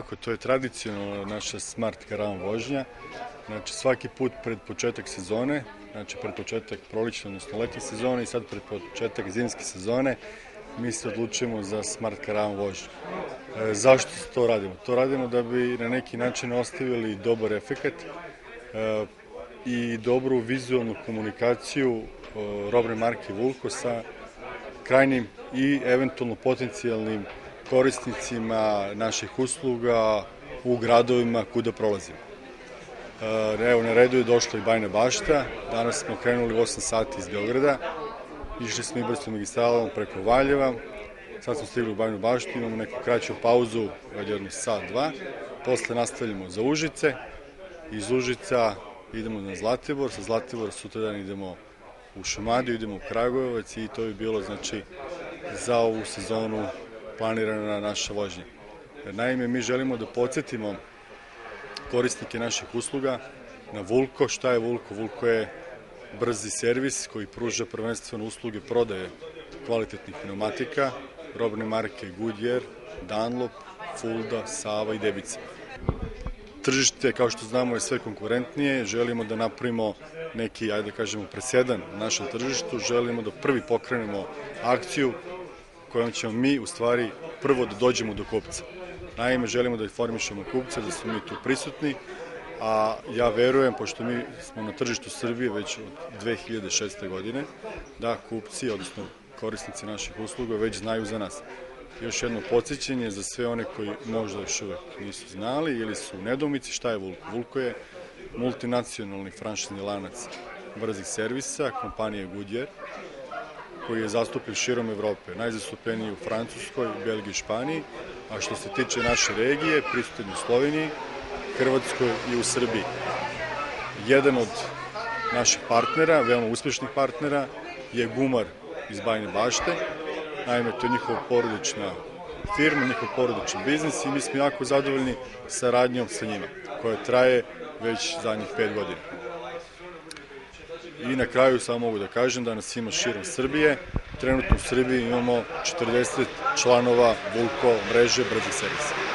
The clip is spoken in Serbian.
Tako, to je tradicionalno naša smart karavan vožnja. Znači svaki put pred početak sezone, znači pred početak prolične, odnosno letnje sezone i sad pred početak zimske sezone, mi se odlučujemo za smart karavan vožnju. E, zašto to radimo? To radimo da bi na neki način ostavili dobar efekat e, i dobru vizualnu komunikaciju e, robne marke Vulko sa krajnim i eventualno potencijalnim korisnicima naših usluga u gradovima kuda prolazimo. E, evo, na redu je došla i Bajna bašta. Danas smo krenuli 8 sati iz Beograda. Išli smo Ibarskom magistralom preko Valjeva. Sad smo stigli u Bajnu baštu, imamo neku kraću pauzu od jednu sat, dva. Posle nastavljamo za Užice. Iz Užica idemo na Zlatibor, sa Zlatibora sutradan idemo u Šumadiju, idemo u Kragujevac i to bi bilo znači za ovu sezonu planirana naša vožnja. Naime, mi želimo da podsjetimo korisnike naših usluga na Vulko. Šta je Vulko? Vulko je brzi servis koji pruža prvenstveno usluge prodaje kvalitetnih pneumatika, robne marke Goodyear, Dunlop, Fulda, Sava i Debica. Tržište, kao što znamo, je sve konkurentnije, želimo da napravimo neki, ajde da kažemo, presedan na našem tržištu, želimo da prvi pokrenemo akciju kojom ćemo mi u stvari prvo da dođemo do kupca. Naime, želimo da informišemo kupca da smo mi tu prisutni, a ja verujem, pošto mi smo na tržištu Srbije već od 2006. godine, da kupci, odnosno korisnici naših usluga već znaju za nas. Još jedno podsjećanje za sve one koji možda još uvek nisu znali ili su u nedomici šta je Vulko. Vulko je multinacionalni franšizni lanac brzih servisa, kompanije Goodyear, koji je zastupljen širom Evrope, najzastupljeniji u Francuskoj, Belgiji i Španiji, a što se tiče naše regije, prisutan u Sloveniji, Hrvatskoj i u Srbiji. Jedan od naših partnera, veoma uspešnih partnera, je Gumar iz Bajne bašte. Naime, to je njihova porodična firma, njihov porodični biznis i mi smo jako zadovoljni saradnjom sa njima, koja traje već zadnjih pet godina. I na kraju samo mogu da kažem da nas ima širom Srbije. Trenutno u Srbiji imamo 40 članova Vulko mreže brzih servisa.